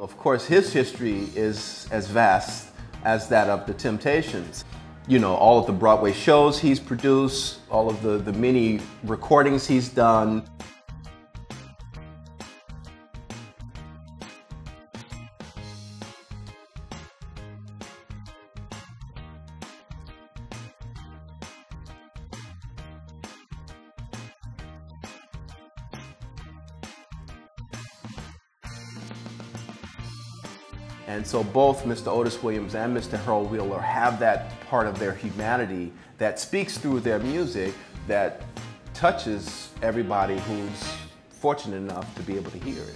Of course, his history is as vast as that of the Temptations. You know, all of the Broadway shows he's produced, all of the, the many recordings he's done. And so both Mr. Otis Williams and Mr. Harold Wheeler have that part of their humanity that speaks through their music that touches everybody who's fortunate enough to be able to hear it.